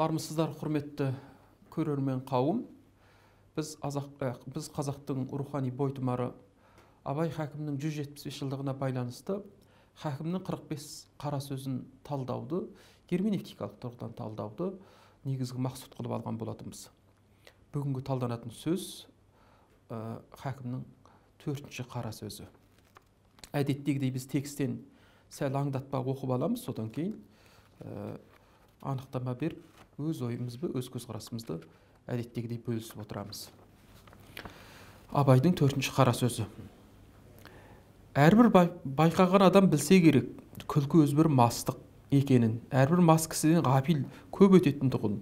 армысыздар құрметті көрермен қауым. Біз, азақ, ә, біз қазақтың рухани бойтұмары абай хәкімнің 175 жылдығына байланысты хәкімнің 45 қара сөзін талдауды герменевтикалық тұрғыдан талдауды негізгі мақсұт қылып алған болатынбыз. Бүгінгі талданатын сөз ә, хәкімнің төртінші қара сөзі. Әдеттегідей біз текстен сәл аңдатпа оқып аламыз содан кейін ә, анықтама беріп өз ойымызды өз көзқарасымызды әдеттегідей бөлісіп отырамыз. Абайдың төртінші қара сөзі. Әрбір байқаған адам білсе керек күлкі өзі бір мастық екенін. Әрбір мас кісіден ғапил көп өтетіндігін.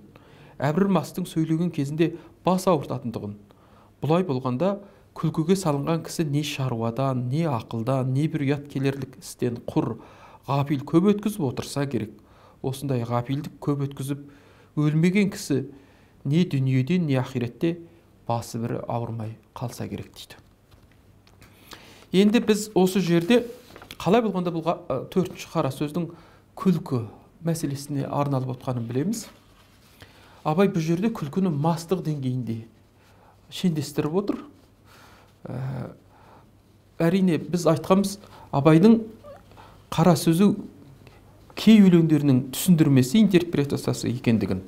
Әрбір мастың сөйлеген кезінде бас ауыртатындығын. Бұлай болғанда күлкіге салынған кісі не шаруадан не ақылдан не бір ұят келерлік істен құр ғапил көп өткізіп отырса керек. Осындай ғапилдік көп өткізіп өлмеген кісі не дүниеден не ақиретте басы бір ауырмай қалса керек дейді. Енді біз осы жерде қалай болғанда бұл төртінші қара сөздің күлкі мәселесіне арналып отқанын білеміз. Абай бұл жерде күлкіні мастық деңгейінде шендестіріп отыр. Ә, әрине біз айтқанбыз абайдың қара сөзі кей өлеңдерінің түсіндірмесі интерпретациясы екендігін.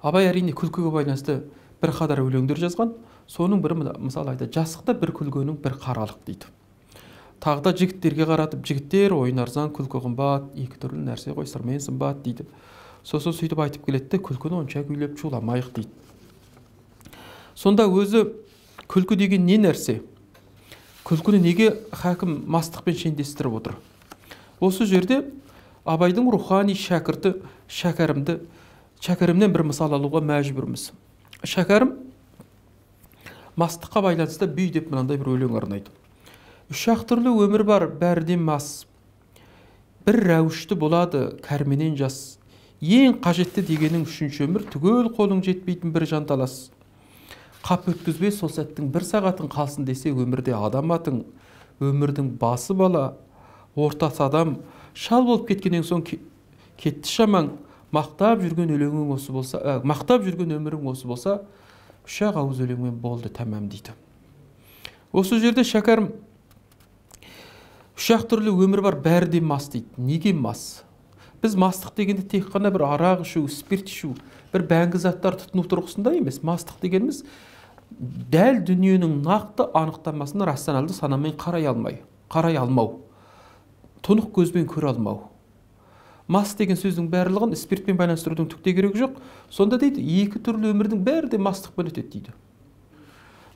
Абай әрине күлкіге байланысты бір қадар өлеңдер жазған соның бірі мысалы айтады жасықта бір күлгенің бір қаралық дейді. Тағы да жігіттерге қаратып жігіттер ойын арзан күлкі қымбат екі түрлі нәрсе ғой сырмен сымбат дейді. Сосын сөйтіп айтып келеді де күлкіні онша күйлеп шуламайық дейді. Сонда өзі күлкі деген не нәрсе? Күлкіні неге хәкім мастықпен шендестіріп отыр? Осы жерде абайдың рухани шәкірті шәкәрімді шәкәрімнен бір мысал алуға мәжбүрміз. Шәкәрім мастыққа байланысты бүй деп мынандай бір өлең арнайды үш ақ түрлі өмір бар бәріден мас. Бір рәуішті болады кәрменен жас. Ең қажетті дегенің үшінші өмір түгел қолың жетпейтін бір жанталас. Қап өткізбе сол сәттің бір сағатын қалсын десе өмірде адам атың. Өмірдің басы бала ортасы адам. Шал болып кеткеннен соң кетті шамаң мақтап жүрген өлеңің осы болса ә, мақтап жүрген өмірің осы болса үш ақ ауыз өлеңмен болды тәмам дейді. Осы жерде шәкәрім үш ақ түрлі өмір бар бәрі де мас дейді. Неге мас? Біз мастық дегенде тек қана бір арақ ішу спирт ішу бір бәңгі заттар тұтыну тұрғысында емес. Мастық дегеніміз дәл дүниенің нақты анықтамасын рационалды санамен қарай алмай қарай алмау. Тұнық көзбен көре алмау. Мас деген сөздің барлығын спиртпен байланыстырудың түк те керегі жоқ. Сонда дейді екі түрлі өмірдің бәрі де мастықпен өтеді дейді.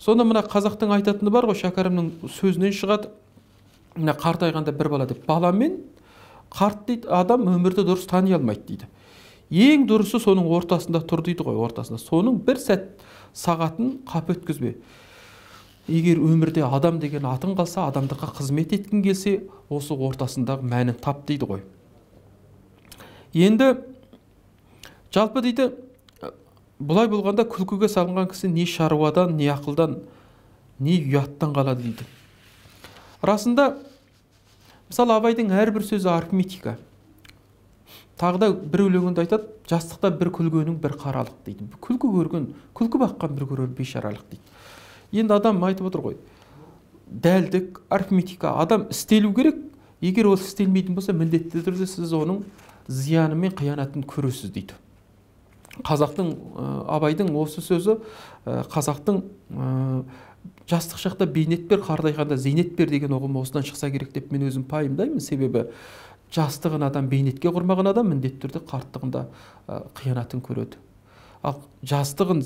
Сонда мына қазақтың айтатыны бар ғой шәкәрімнің сөзінен шығады. Мына қартайғанда бір бала деп бала мен қарт дейді адам өмірді дұрыс тани алмайды дейді. Ең дұрысы соның ортасында тұр дейді ғой ортасында. Соның бір сәт сағатын қап өткізбе. Егер өмірде адам деген атың қалса адамдыққа қызмет еткің келсе осы ортасындағы мәнін тап дейді ғой. Енді жалпы дейді бұлай болғанда күлкіге салынған кісі не шаруадан не ақылдан не ұяттан қалады дейді. Расында мысалы абайдың әрбір сөзі арифметика. Тағы да бір өлеңінде айтады жастықта бір күлгенің бір қаралық дейді. Күлкі көрген күлкі баққан бір көрер бейшаралық дейді. Енді адам айтып отыр ғой дәлдік арифметика адам істелу керек. Егер ол істелмейтін болса міндетті түрде сіз оның зияны мен қиянатын көресіз дейді. Қазақтың абайдың осы сөзі қазақтың жастық шақта бейнет бер қартайғанда зейнет бер деген ұғым осыдан шықса керек деп мен өзім пайымдаймын. Себебі жастығын адам бейнетке құрмаған адам міндетті түрде қарттығында қиянатын көреді. Ал жастығын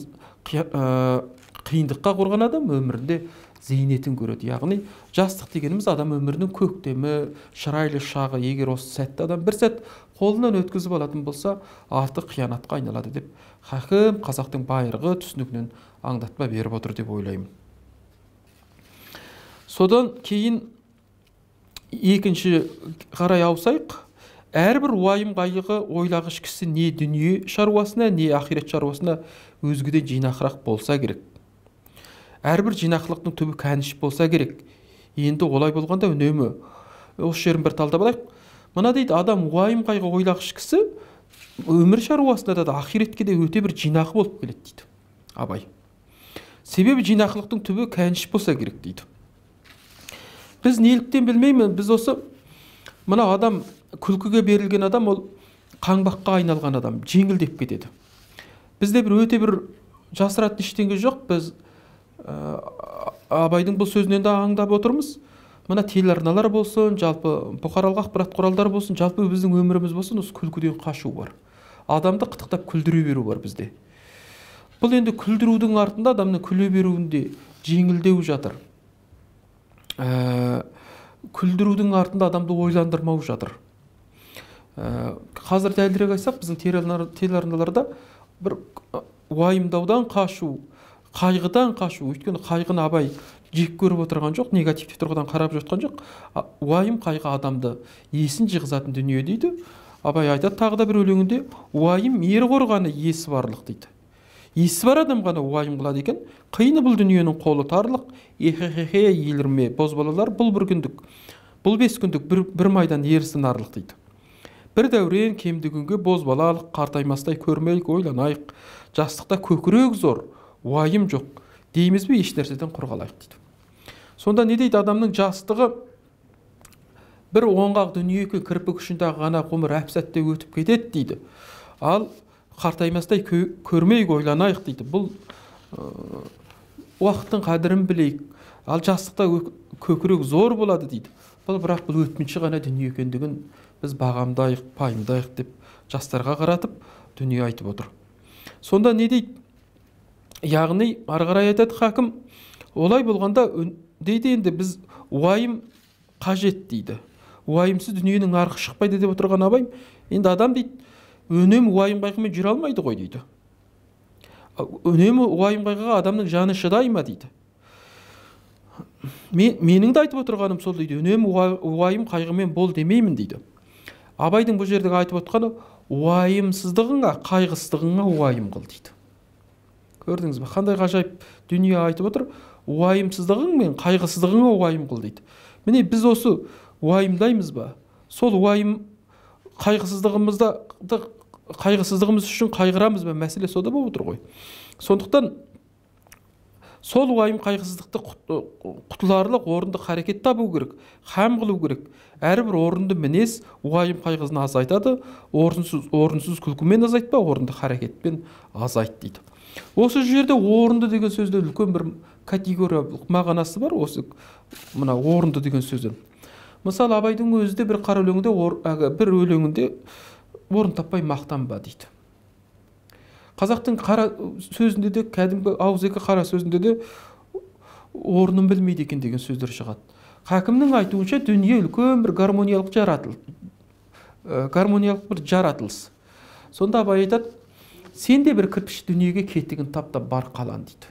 қиындыққа құрған адам өмірінде зейнетін көреді. Яғни жастық дегеніміз адам өмірінің көктемі шырайлы шағы егер осы сәтті адам бір сәт қолынан өткізіп алатын болса арты қиянатқа айналады деп хакім қазақтың байырғы түсінігінен аңдатпа беріп отыр деп ойлаймын. Содан кейін екінші қарай ауысайық. Әрбір уайым қайғы ойлағыш кісі не дүние шаруасына не ақирет шаруасына өзгеден жинақырақ болса керек. Әрбір жинақылықтың түбі кәніш болса керек. Енді олай болғанда үнемі. Осы жерін бір талдап алайық. Мына дейді адам уайым қайғы ойлағыш кісі өмір шаруасында да ақиретке де өте бір жинақы болып келеді дейді абай. Себебі жинақылықтың түбі кәніш болса керек дейді. Біз неліктен білмеймін біз осы мына адам күлкіге берілген адам ол қаңбаққа айналған адам жеңілдеп кетеді. Бізде бір өте бір жасыратын ештеңе жоқ біз абайдың бұл сөзінен де аңдап отырмыз. Мына телеарналар болсын жалпы бұқаралық ақпарат құралдары болсын жалпы біздің өміріміз болсын осы күлкіден қашу бар. Адамды қытықтап күлдіре беру бар бізде. Бұл енді күлдірудің артында адамның күле беруінде жеңілдеу жатыр. Ә, күлдірудің артында адамды ойландырмау жатыр. Ә, қазір дәлірек айтсақ біздің телеарналарда бір уайымдаудан қашу қайғыдан қашу өйткені қайғыны абай жек көріп отырған жоқ негативті тұрғыдан қарап жатқан жоқ. Уайым қайғы адамды есін жиғызатын дүние дейді. Абай айтады тағы да бір өлеңінде уайым ер қорғаны есі барлық дейді. Есі бар адам ғана уайым қылады екен. Қиыны бұл дүниенің қолы тарлық. Эхехехе елірме бозбалалар бұл бір күндік бұл бес күндік бір, бір майдан ерсін арлық дейді. Бір дәурен кемді күнге бозбалалық қартаймастай көрмейік ойланайық. Жастықта көкірек зор уайым жоқ дейміз бе ешнәрседен құр қалайық дейді. Сонда не дейді адамның жастығы? бір оңғақ дүние екен кірпік ұшындағы ғана ғұмыр әп сәтте өтіп кетеді дейді. Ал қартаймастай көрмейік ойланайық дейді. Бұл уақыттың қадірін білейік. Ал жастықта көкірек зор болады дейді. Бұл бірақ бұл өтмінші ғана дүние екендігін біз бағамдайық пайымдайық деп жастарға қаратып дүние айтып отыр. Сонда не дейді? Яғни ары қарай айтады хакім олай болғанда дейді енді біз уайым қажет дейді. Уайымсыз дүниенің нарқы шықпайды деп отырған абай енді адам дейді үнемі уайым қайғымен жүре алмайды ғой дейді. Үнемі уайым қайғыға адамның жаны шыдай ма? дейді. Мен, менің де айтып отырғаным сол дейді үнемі уайым қайғымен бол демеймін дейді. Абайдың бұл жердегі айтып отқаны уайымсыздығыңа қайғысыздығыңа уайым қыл дейді. Көрдіңіз бе? Қандай ғажайып дүние айтып отыр? Уайымсыздығың мен қайғысыздығыңа уайым қыл дейді. Міне біз осы уайымдаймыз ба? Сол уайым қайғысыздығымызда қайғысыздығымыз үшін қайғырамыз ба? Мәселе сода болып отыр ғой. Сондықтан сол уайым қайғысыздықты құтыларлық орынды қарекет табу керек һәм қылу керек. Әрбір орынды мінез уайым қайғысын азайтады орынсыз орынсыз күлкімен азайтпа орынды қарекетпен азайт дейді. Осы жерде орынды деген сөзде үлкен бір категориялық мағынасы бар осы мына орынды деген сөзден мысалы абайдың өзі де бір қара өлеңінде бір өлеңінде орын таппай мақтанба дейді. Қазақтың қара сөзінде де кәдімгі ауызекі қара сөзінде де орнын білмейді екен деген сөздер шығады. Хакімнің айтуынша дүние үлкен бір гармониялық жаратыл ә, гармониялық бір жаратылыс. Сонда абай айтады сен де бір кірпіш дүниеге кетігін таптап бар қалан дейді.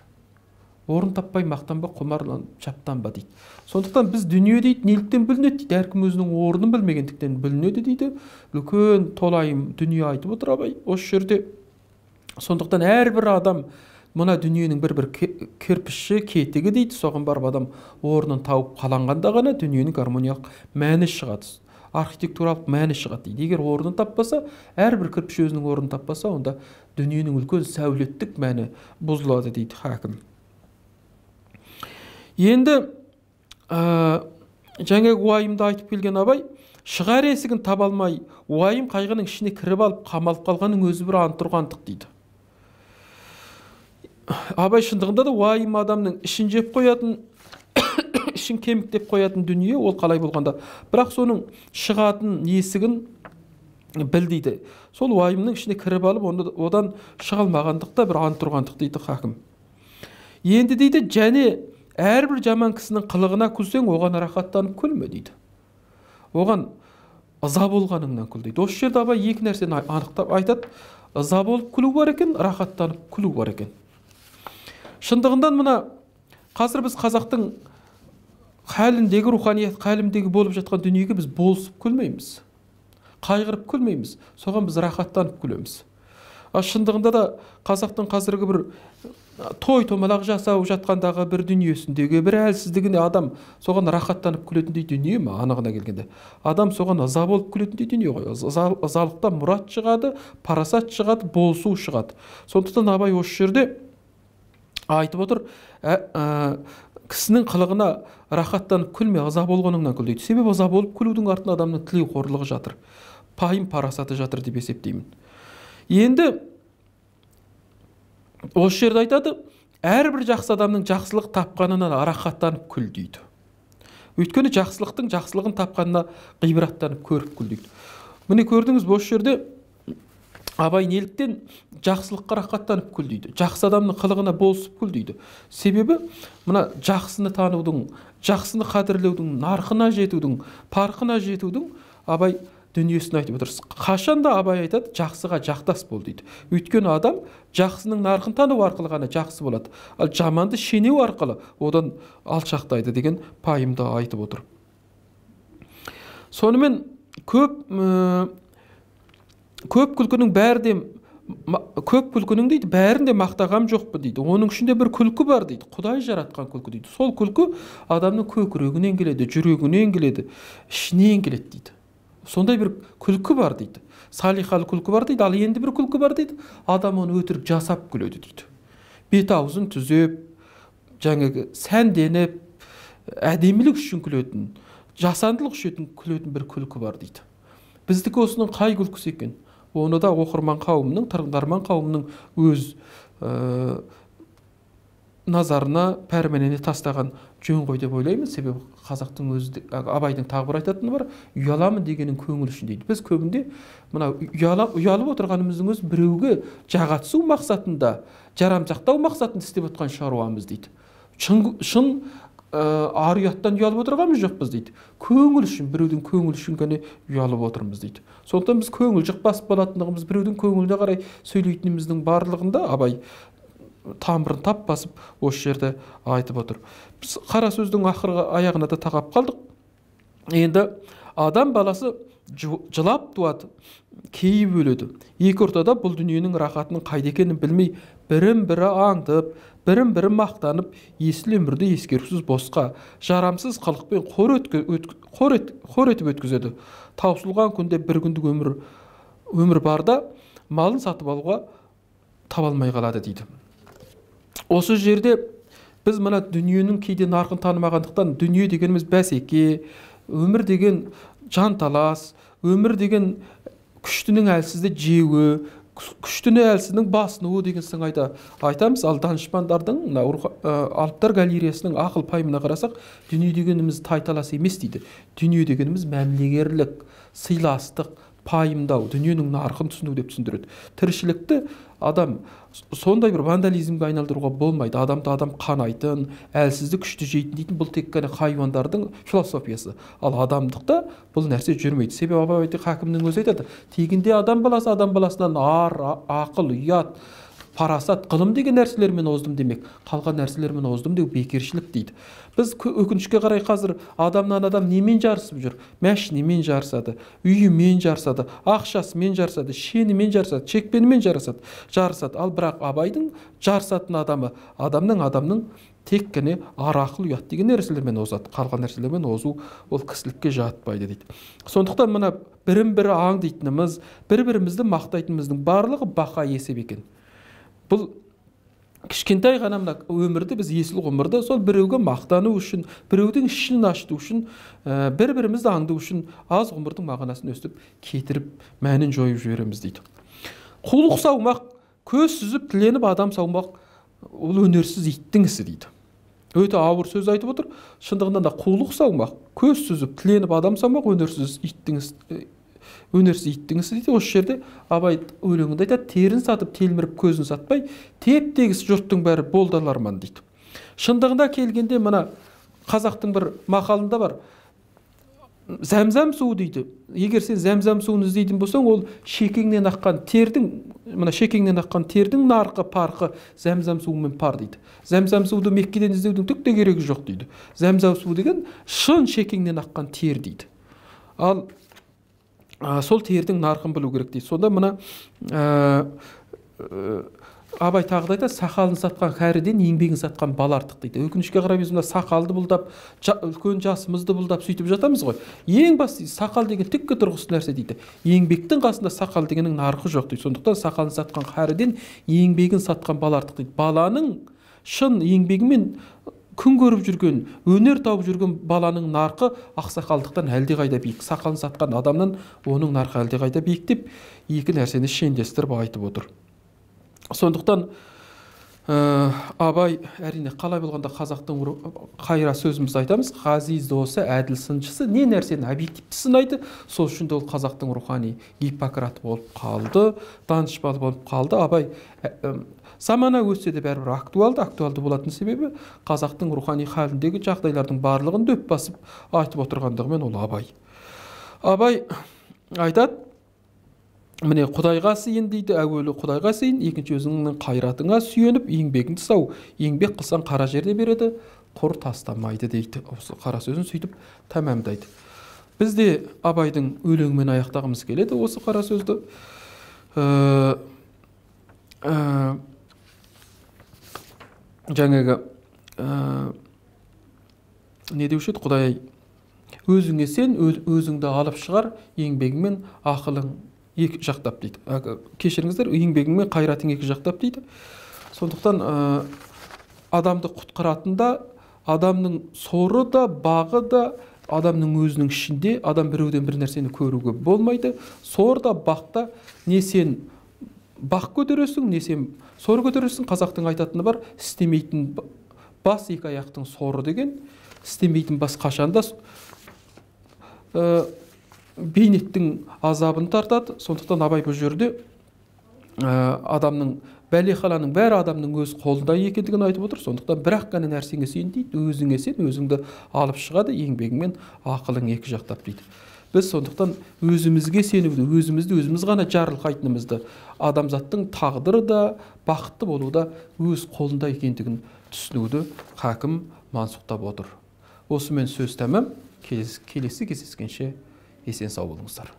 Орын таппай мақтанба құмарланып шаптанба дейді. Сондықтан біз дүние дейді неліктен бүлінеді дейді. Әркім өзінің орнын білмегендіктен бүлінеді дейді. Үлкен толайым дүние айтып отыр абай осы жерде. Сондықтан әрбір адам мына дүниенің бір бір кірпіші кетігі дейді. Соған барып адам орнын тауып қаланғанда ғана дүниенің гармониялық мәні шығады. Архитектуралық мәні шығады дейді. Егер орнын таппаса әрбір кірпіш өзінің орнын таппаса онда дүниенің үлкен сәулеттік мәні бұзылады дейді хакім енді ә, жаңағы уайымды айтып келген абай шығар есігін таба алмай уайым қайғының ішіне кіріп алып қамалып қалғанның өзі бір антұрғандық дейді. Абай шындығында да уайым адамның ішін жеп қоятын ішін кеміктеп қоятын дүние ол қалай болғанда? Бірақ соның шығатын есігін біл дейді. Сол уайымның ішіне кіріп алып оны одан шыға алмағандық та бір ант тұрғандық дейді хакім. Енді дейді және әрбір жаман кісінің қылығына күлсең оған рахаттанып күлме дейді. Оған ыза болғаныңнан күл дейді. Осы жерде абай екі нәрсені анықтап айтады. Ыза болып күлу бар екен рахаттанып күлу бар екен. Шындығында мына қазір біз қазақтың халіндегі руханият халімдегі болып жатқан дүниеге біз болысып күлмейміз. Қайғырып күлмейміз. Соған біз рахаттанып күлеміз. Ал шындығында да қазақтың қазіргі бір той томалақ жасап жатқандағы бір дүниесіндегі бір әлсіздігіне адам соған рахаттанып күлетіндей дүние ма анығына келгенде. Адам соған ыза болып күлетіндей дүние ғой. Ызалықтан мұрат шығады парасат шығады болсу шығады. Сондықтан абай осы жерде айтып отыр ә, ә, кісінің қылығына рахаттанып күлме ыза болғаныңнан күл дейді. Себебі ыза болып күлудің артында адамның тілеуқорлығы жатыр. Пайым парасаты жатыр деп есептеймін. Енді осы жерде айтады әрбір жақсы адамның жақсылық тапқанына рахаттанып күл дейді. Өйткені жақсылықтың жақсылығын тапқанына ғибраттанып көріп күл дейді. Міне көрдіңіз бе осы жерде абай неліктен жақсылыққа рахаттанып күл дейді. Жақсы адамның қылығына болысып күл дейді. Себебі мына жақсыны танудың жақсыны қадірлеудің нарқына жетудің парқына жетудің абай дүниесін айтып отыр. Қашан да абай айтады жақсыға жақтас бол дейді. Өйткені адам жақсының нарқын тану арқылы ғана жақсы болады. Ал жаманды шенеу арқылы одан алшақтайды деген пайымды айтып отыр. Сонымен көп көп күлкінің бәрі де көп күлкінің дейді бәрін де мақтағам жоқпын дейді. Оның ішінде бір күлкі бар дейді. Құдай жаратқан күлкі дейді. Сол күлкі адамның көкірегінен келеді жүрегінен келеді ішінен келеді дейді. Сондай бір күлкі бар дейді. Салихалы күлкі бар дейді. Ал енді бір күлкі бар дейді. Адам оны өтірік жасап күледі дейді. Бет аузын түзеп жаңағы сәнденіп әдемілік үшін күлетін жасандылық үшін күлетін бір күлкі бар дейді. Біздікі осының қай күлкісі екен? Оны да оқырман қауымның тыңдарман қауымның өз ә, назарына пәрменіне тастаған жөн ғой деп ойлаймын. Себебі қазақтың өзі абайдың тағы бір айтатыны бар ұяламын дегенің көңіл үшін дейді. Біз көбінде мына ұялып отырғанымыздың өзі біреуге жағатысу мақсатында жарамсақтау мақсатында істеп отқан шаруамыз дейді. Шын, ар ұяттан ұялып отырғанымыз жоқпыз дейді көңіл үшін біреудің көңілі үшін ғана ұялып отырмыз дейді сондықтан біз көңіл жықпас болатындығымыз біреудің көңіліне қарай сөйлейтініміздің барлығында абай тамырын тап басып осы жерде айтып отыр біз қара сөздің ақырғы аяғына да тақап қалдық енді адам баласы жылап туады кейіп өледі екі ортада бұл дүниенің рахатының қайда екенін білмей бірін бірі аңдып бірін бірі мақтанып есіл өмірді ескерусіз босқа жарамсыз қылықпен қор, қор, қор етіп өткізеді. Таусылған күнде бір күндік өмір өмір барда малын сатып алуға таба алмай қалады дейді. Осы жерде біз мына дүниенің кейде нарқын танымағандықтан дүние дегеніміз бәсеке өмір деген жанталас өмір деген күштінің әлсізді жеуі күштіні әлсіздің басынуы деген сыңайда айтамыз. Ал данышпандардың мына алыптар галереясының ақыл пайымына қарасақ дүние дегеніміз тайталас емес дейді. Дүние дегеніміз мәмілегерлік сыйластық пайымдау дүниенің нарқын түсіну деп түсіндіреді. Тіршілікті адам сондай бір вандализмге айналдыруға болмайды. Адамды адам қанайтын әлсізді күшті жейтін дейтін бұл тек қана хайуандардың философиясы. Ал адамдықта бұл нәрсе жүрмейді. Себебі абай хакімнің өзі айтады тегінде адам баласы адам баласынан ар ақыл ұят парасат ғылым деген нәрселермен оздым демек қалған нәрселермен оздым деу бекершілік дейді. Біз өкінішке қарай қазір адамнан адам немен жарысып жүр? Мәшинемен жарысады үйімен жарысады ақшасымен жарысады шенімен жарысады шекпенімен жарысады. Жарысады. Ал бірақ абайдың жарысатын адамы адамның адамның тек қана ар ақыл ұят деген нәрселермен озады. Қалған нәрселермен озу ол кісілікке жатпайды дейді. Сондықтан мына бірін бірі аңдитынымыз бір бірімізді мақтайтынымыздың барлығы бақа есеп екен. Бұл кішкентай ғана мына өмірді біз есіл ғұмырды сол біреуге мақтану үшін біреудің ішін ашу үшін ә, бір бірімізді аңду үшін аз ғұмырдың мағынасын өстіп кетіріп мәнін жойып жібереміз дейді. Қулық саумақ көз сүзіп тіленіп адам саумақ ол өнерсіз иттің ісі дейді. Өте ауыр сөз айтып отыр. Шындығында да қулық саумақ көз сүзіп тіленіп адам саумақ өнерсіз иттің өнерсіз иттің ісі дейді осы жерде. Абай өлеңінде айтады терін сатып телміріп көзін сатпай теп тегіс жұрттың бәрі болдаларман дейді. Шындығында келгенде мына қазақтың бір мақалында бар. Зәмзәм суы дейді. Егер сен зәмзәм суын іздейтін болсаң ол шекеңнен аққан тердің мына шекеңнен аққан тердің нарқы парқы зәмзәм суымен пар дейді. Зәмзәм суды меккеден іздеудің түк те керегі жоқ дейді. Зәмзәм су деген шын шекеңнен аққан тер дейді. Ал ә, сол тердің нарқын білу керек дейді. Сонда мына ә, абай тағы да айтады сақалын сатқан кәріден еңбегін сатқан бала артық дейді. Өкінішке қарай біз мына сақалды бұлдап жа, үлкен жасымызды бұлдап сөйтіп жатамыз ғой. Ең басты сақал деген текке тұрғысыз нәрсе дейді. Еңбектің қасында сақал дегеннің нарқы жоқ дейді. Сондықтан сақалын сатқан кәріден еңбегін сатқан бала артық дейді. Баланың шын еңбегімен күн көріп жүрген өнер тауып жүрген баланың нарқы ақсақалдықтан әлдеқайда биік. Сақалын сатқан адамнан оның нарқы әлдеқайда биік деп екі нәрсені шендестіріп айтып отыр. Сондықтан ә, абай әрине қалай болғанда қазақтың қайра сөзімізді айтамыз? Ғазиз досы әділ сыншысы. Не нәрсені объективті сынайды? Сол үшін де ол қазақтың рухани гиппократы болып қалды данышпан болып қалды. Абай замана өссе де бәрібір актуалды актуалды болатын себебі қазақтың рухани халіндегі жағдайлардың барлығын дөп басып айтып отырғандығымен ол абай. Абай айтады міне құдайға сыйын дейді әуелі құдайға сыйын екінші өзіңнің қайратыңа сүйеніп еңбегіңді сау еңбек қылсаң қара жерде береді құр тастамайды дейді. Осы қара сөзін сөйтіп тәмамдайды біз де абайдың өлеңімен аяқтағымыз келеді осы қара сөзді. Жаңағы ә, не деуші еді құдай өзіңе сен өзіңді алып шығар еңбегіңмен ақылың екі жақтап дейді. Кешіріңіздер еңбегің мен қайратың екі жақтап дейді. Сондықтан ә, адамды құтқаратын да адамның соры да бағы да адамның өзінің ішінде адам біреуден бір нәрсені көруге болмайды. Сор да бақ та не сен бақ көтересің не сен сор көтересің қазақтың айтатыны бар істемейтін бас екі аяқтың соры деген істемейтін бас қашанда ә, бейнеттің азабын тартады. Сондықтан абай бұл жерде ә, адамның бәле-қаланың бәрі адамның өз қолында екендігін айтып отыр. Сондықтан бір ақ қана нәрсеңе сен дейді өзіңе сен өзіңді алып шығады еңбегің мен ақылың екі жақтап дейді. Біз сондықтан өзімізге сенуді өзімізді өзіміз ғана жарылқайтынымызды адамзаттың тағдыры да бақытты болуы да өз қолында екендігін түсінуді хакім мансұқтап отыр. Осымен сөз тәмам. Келесі кездескенше есен сау болыңыздар.